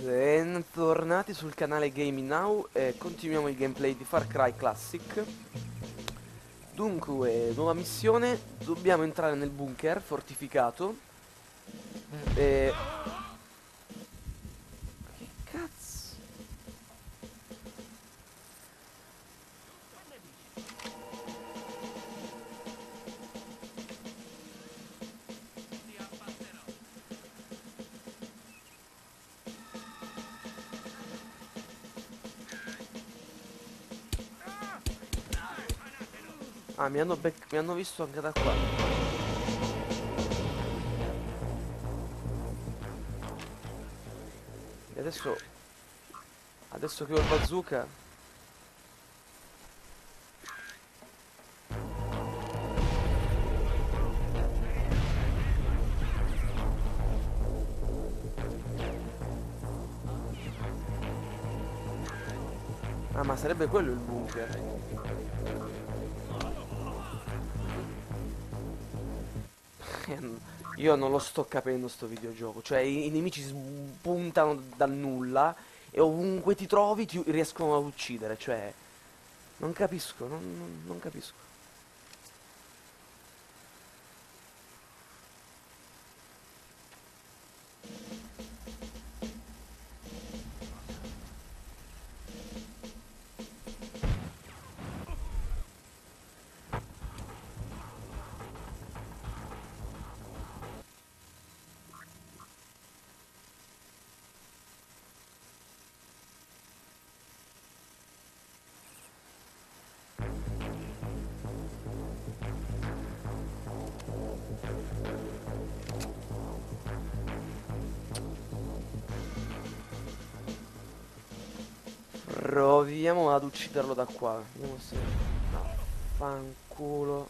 Bentornati sul canale Gaming Now e continuiamo il gameplay di Far Cry Classic. Dunque, nuova missione, dobbiamo entrare nel bunker fortificato. E... mi hanno, mi hanno visto anche da qua. E adesso... Adesso che ho il bazooka... Ah, ma sarebbe quello il bunker. Io non lo sto capendo sto videogioco. Cioè, i, i nemici spuntano dal nulla e ovunque ti trovi ti riescono ad uccidere. Cioè, non capisco, non, non, non capisco. Proviamo ad ucciderlo da qua. Vediamo se... No, fanculo.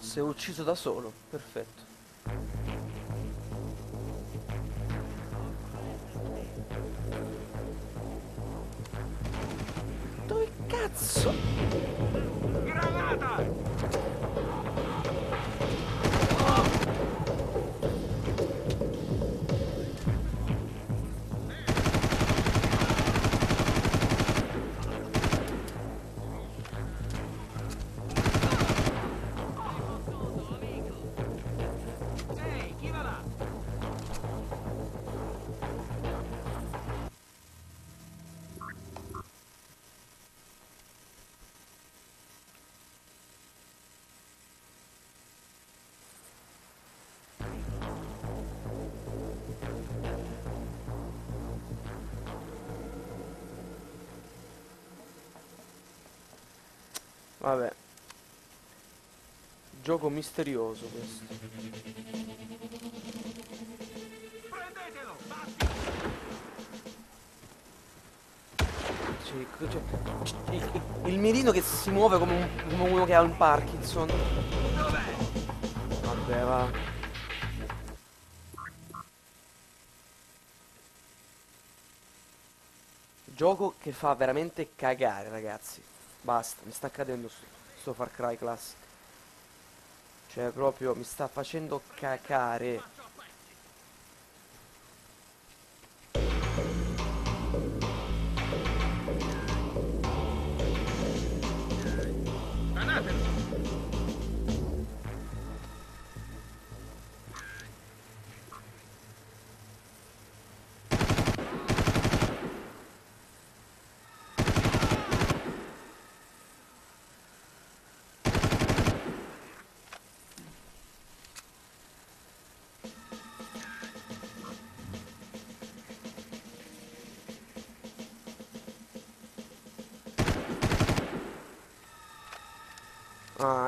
Si è ucciso da solo, perfetto. Dove cazzo? Granata! Vabbè. Gioco misterioso questo. Prendetelo! Sì, cioè, il, il- mirino che si muove come, un- come uno che ha un Parkinson. Dov'è? Vabbè, va. Gioco che fa veramente cagare, ragazzi. Basta, mi sta cadendo sto, sto Far Cry Classic. Cioè, proprio mi sta facendo cacare.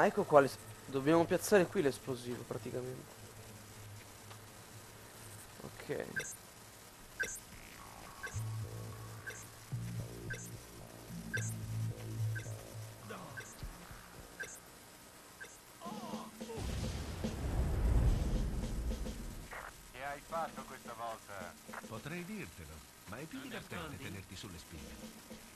Ah, ecco qua. Dobbiamo piazzare qui l'esplosivo, praticamente. Ok. Che hai fatto questa volta? Potrei dirtelo, ma è più divertente tenerti sulle spine.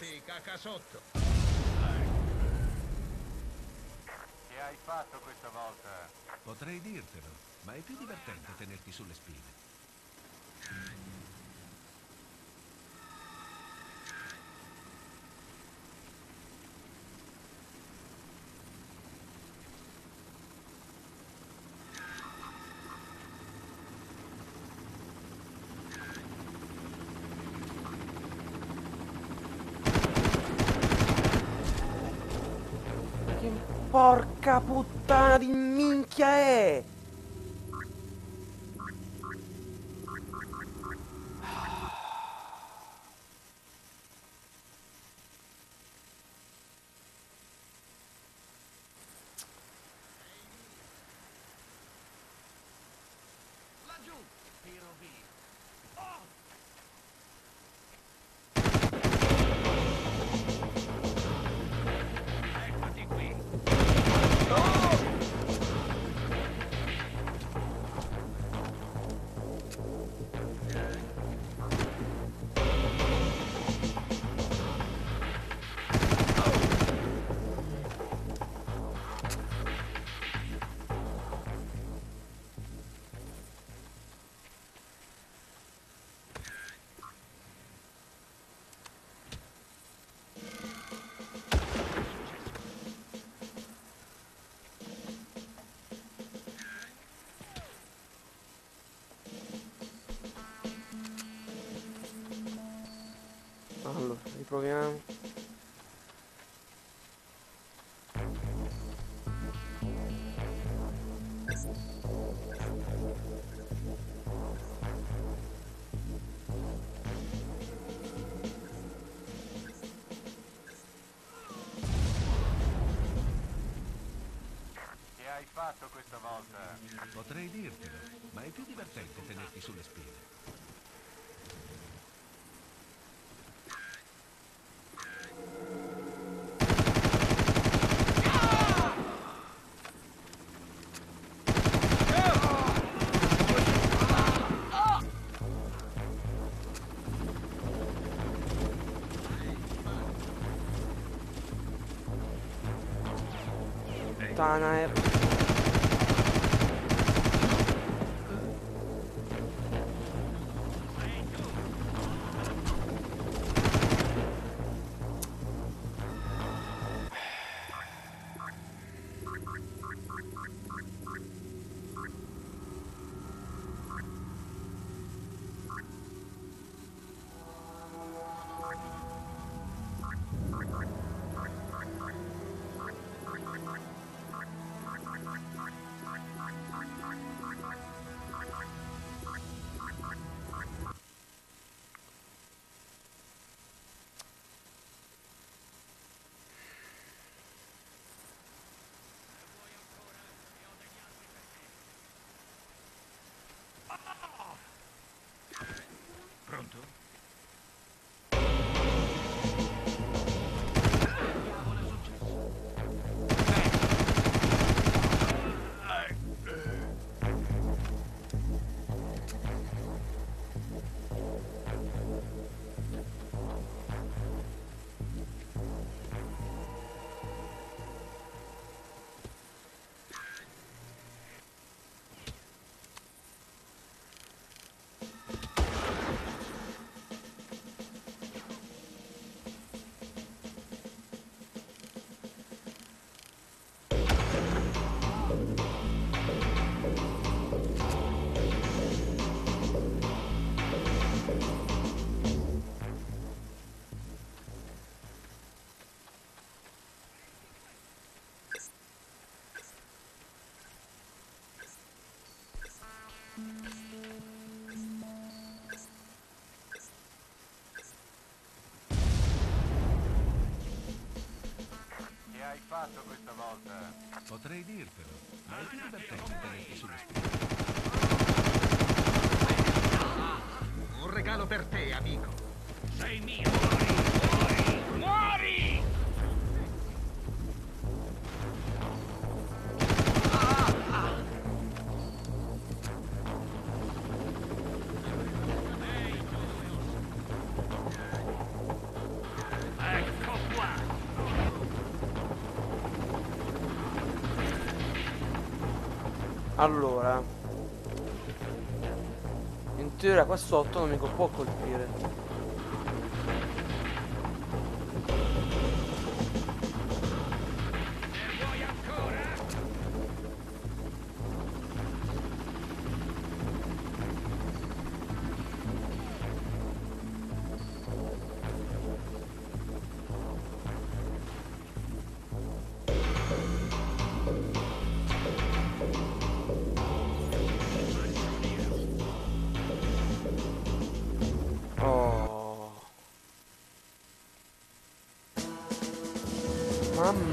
Avanti, cacasotto! Che hai fatto questa volta? Potrei dirtelo, ma è più divertente tenerti sulle spine. Porca puttana di minchia è! Allora, riproviamo. Che hai fatto questa volta? Potrei dirtelo, ma è più divertente tenerti sulle spine. Puttana è... Pronto? Che hai fatto questa volta? Potrei dirtelo, ma è più divertente tenerti sulle spine. Un regalo per te, amico. Sei mio! Allora. In teoria qua sotto non mi può colpire.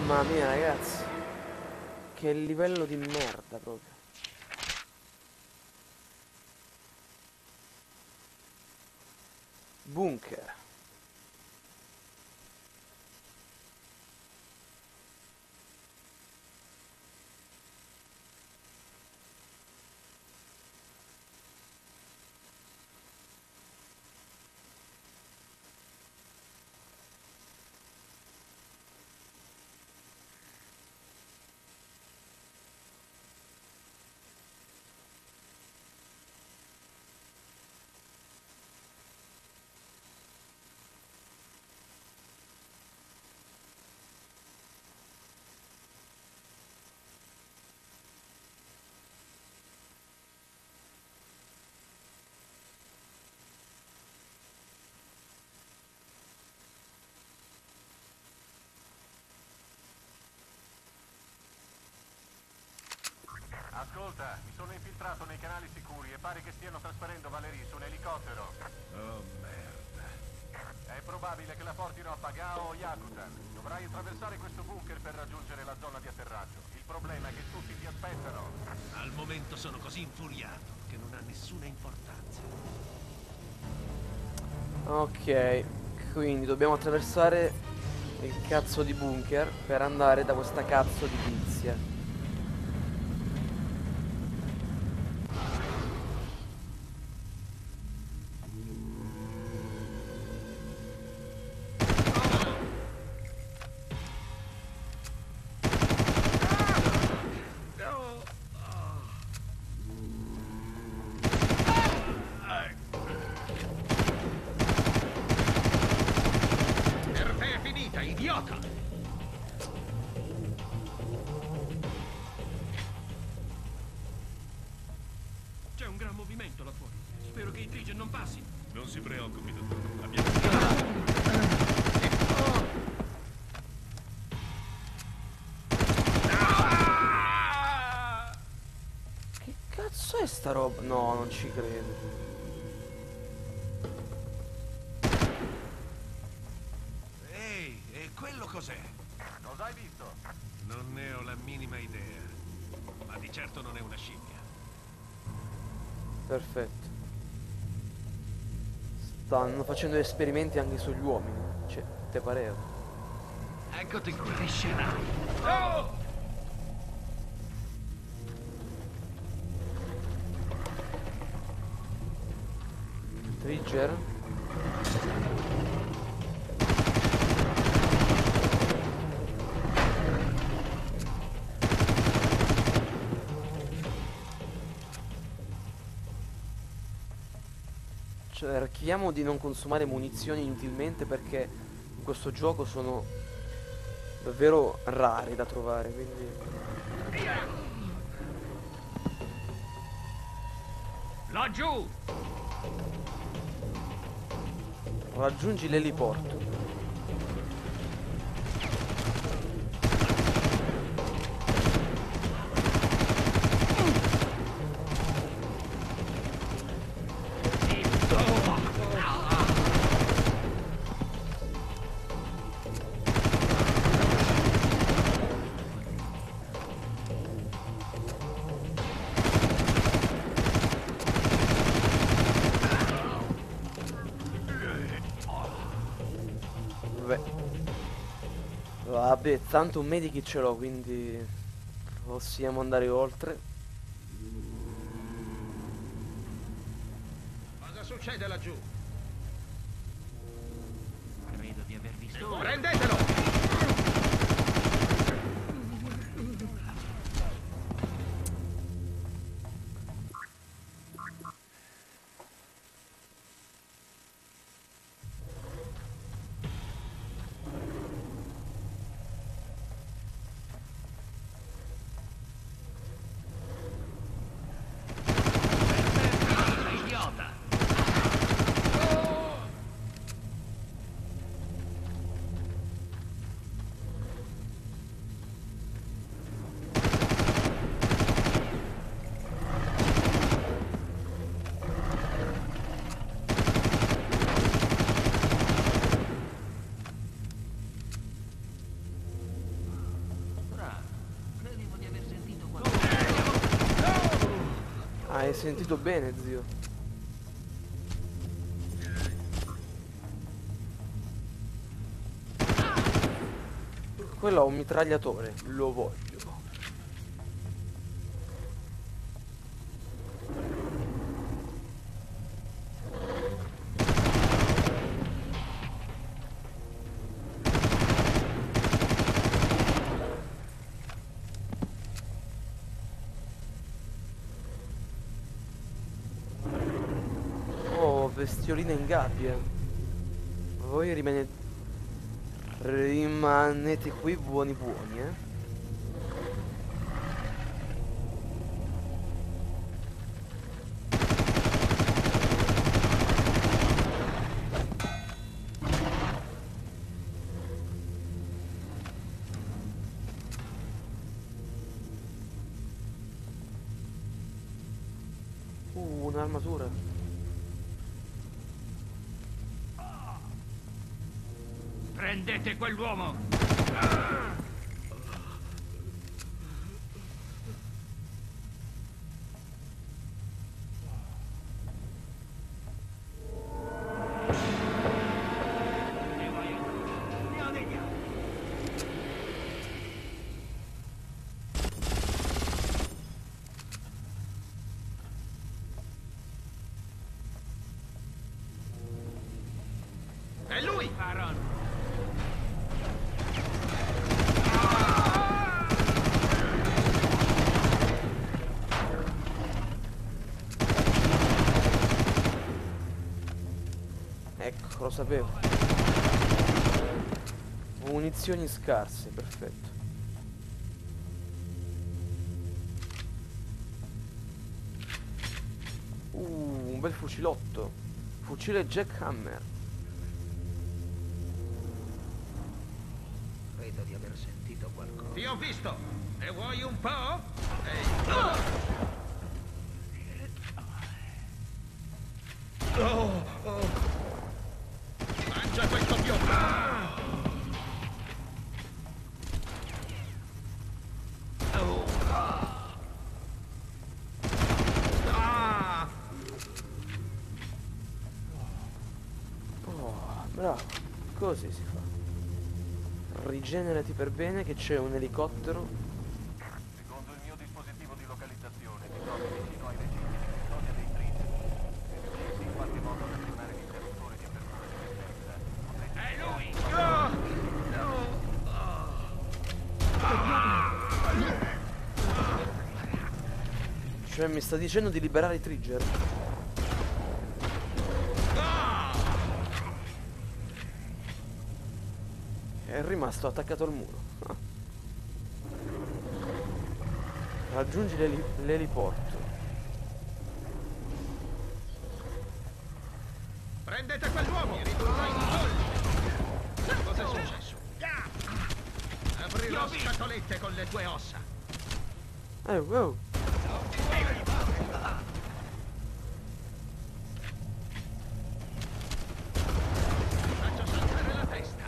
Mamma mia ragazzi. Che livello di merda proprio. Bunker. Ascolta, mi sono infiltrato nei canali sicuri e pare che stiano trasferendo Valerie su un elicottero. Oh, merda. È probabile che la portino a Pagao o Yakutan. Dovrai attraversare questo bunker per raggiungere la zona di atterraggio. Il problema è che tutti ti aspettano. Al momento sono così infuriato che non ha nessuna importanza. Ok, quindi dobbiamo attraversare il cazzo di bunker per andare da questa cazzo di tizia. Si preoccupi, dottore. Abbiamo... Che cazzo è sta roba? No, non ci credo. Facendo esperimenti anche sugli uomini. Cioè, te pareva? Eccoti qui. Crescerà. Trigger? Cerchiamo di non consumare munizioni inutilmente perché in questo gioco sono davvero rari da trovare, quindi... Laggiù. Raggiungi l'eliporto. Vabbè, tanto un medikit ce l'ho, quindi possiamo andare oltre. Cosa succede laggiù? Hai sentito bene, zio. Quello ha un mitragliatore, lo voglio. Bestiolina in gabbia. Voi rimanete... Rimanete qui buoni buoni, eh? Uh, un'armatura. Prendete quell'uomo! Aaron! Ecco, lo sapevo. Munizioni scarse, perfetto. Uh, un bel fucilotto. Fucile Jackhammer. Credo di aver sentito qualcosa. Ti ho visto! Ne vuoi un po'? Così si fa. Rigenerati per bene che c'è un elicottero. Secondo il mio dispositivo di localizzazione, ti trovi vicino ai recinti di custodia dei Trinity. Se riuscissi in qualche modo ad attivare l'interruttore di apertura di emergenza, potrei... È lui! Ah! No! Cioè mi sta dicendo di liberare i trigger? È rimasto attaccato al muro. Ah. Raggiungi l'eli- l'eliporto. Prendete quell'uomo! Polvere! Cos'è successo? Aprirò scatolette con le tue ossa! Eh, wow. Faccio saltare la testa!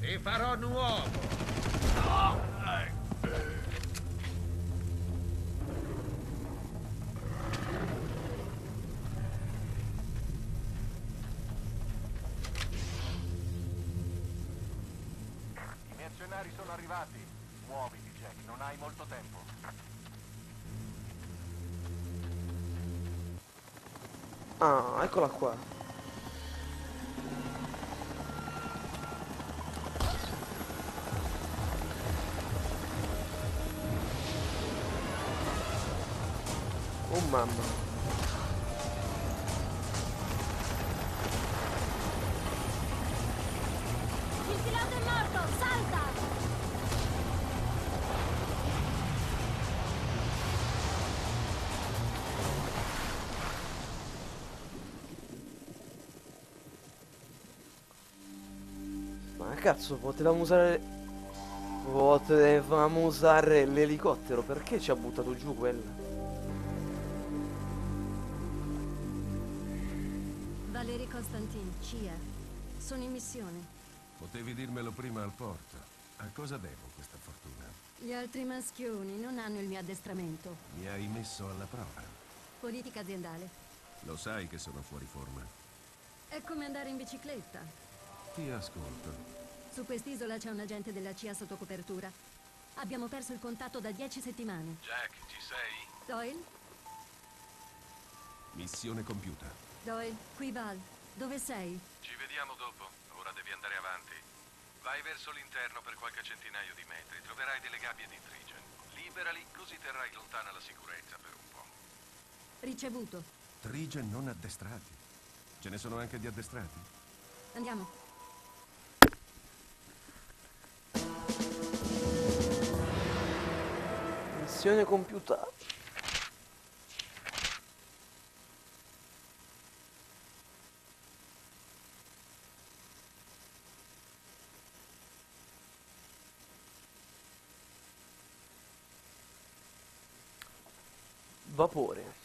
Ti farò nuovo! I mercenari sono arrivati. Muoviti, Jack, non hai molto tempo. Ah, eccola qua. Mamma. Il pilota è morto! Salta! Ma cazzo, potevamo usare... Potevamo usare l'elicottero, perché ci ha buttato giù quella? Valeri Constantin, CIA. Sono in missione. Potevi dirmelo prima al porto. A cosa devo questa fortuna? Gli altri maschioni non hanno il mio addestramento. Mi hai messo alla prova. Politica aziendale. Lo sai che sono fuori forma. È come andare in bicicletta. Ti ascolto. Su quest'isola c'è un agente della CIA sotto copertura. Abbiamo perso il contatto da dieci settimane. Jack, ci sei? Doyle? Missione compiuta. Doyle, qui Val. Dove sei? Ci vediamo dopo. Ora devi andare avanti. Vai verso l'interno per qualche centinaio di metri. Troverai delle gabbie di Trigen. Liberali, così terrai lontana la sicurezza per un po'. Ricevuto. Trigen non addestrati. Ce ne sono anche di addestrati? Andiamo. Missione compiuta. Vapore.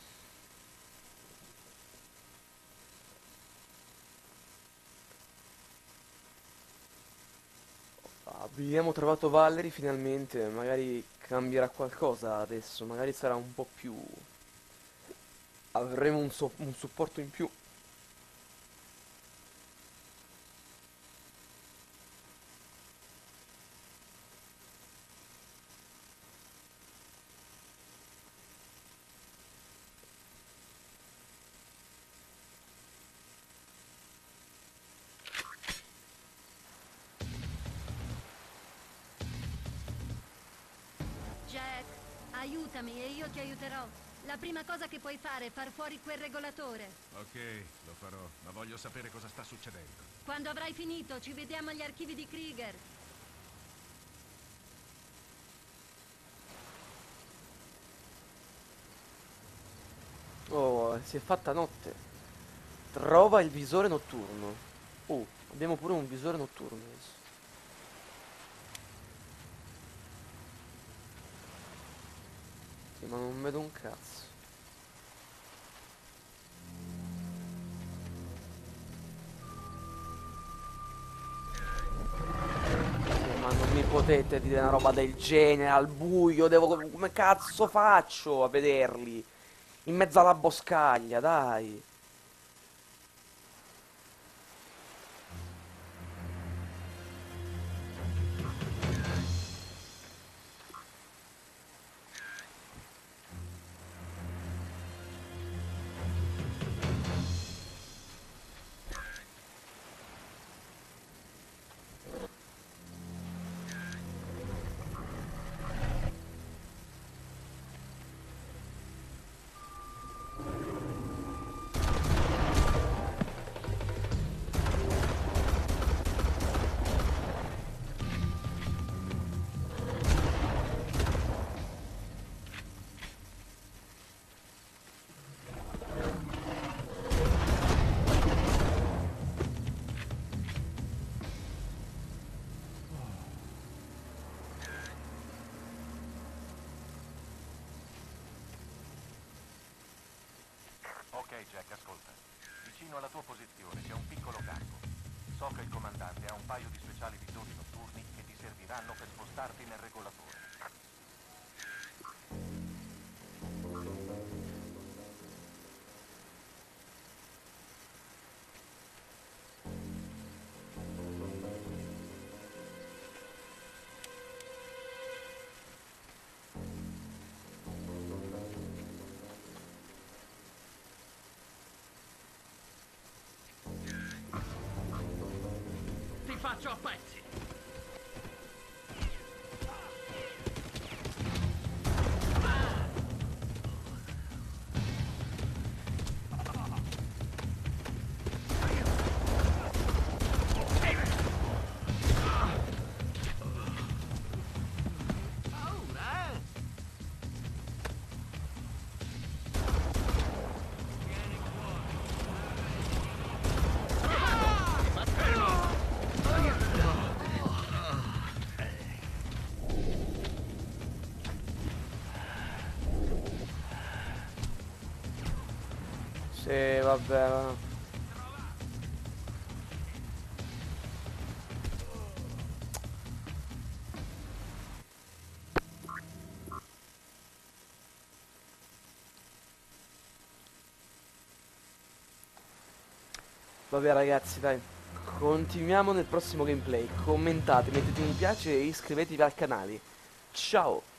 Abbiamo trovato Valerie finalmente, magari cambierà qualcosa adesso, magari sarà un po' più... Avremo un, so- un supporto in più. Jack, aiutami e io ti aiuterò. La prima cosa che puoi fare è far fuori quel regolatore. Ok, lo farò, ma voglio sapere cosa sta succedendo. Quando avrai finito, ci vediamo agli archivi di Krieger. Oh, si è fatta notte. Trova il visore notturno. Oh, abbiamo pure un visore notturno adesso. Ma non vedo un cazzo. Ma non mi potete dire una roba del genere al buio, devo... come cazzo faccio a vederli? In mezzo alla boscaglia, dai. Ok, Jack, ascolta. Vicino alla tua posizione c'è un piccolo campo. So che il comandante ha un paio di speciali visori notturni che ti serviranno per spostarti nel regolatore. Ti faccio a vabbè. vabbè. Vabbè ragazzi dai Continuiamo nel prossimo gameplay Commentate, mettete un mi piace e iscrivetevi al canale Ciao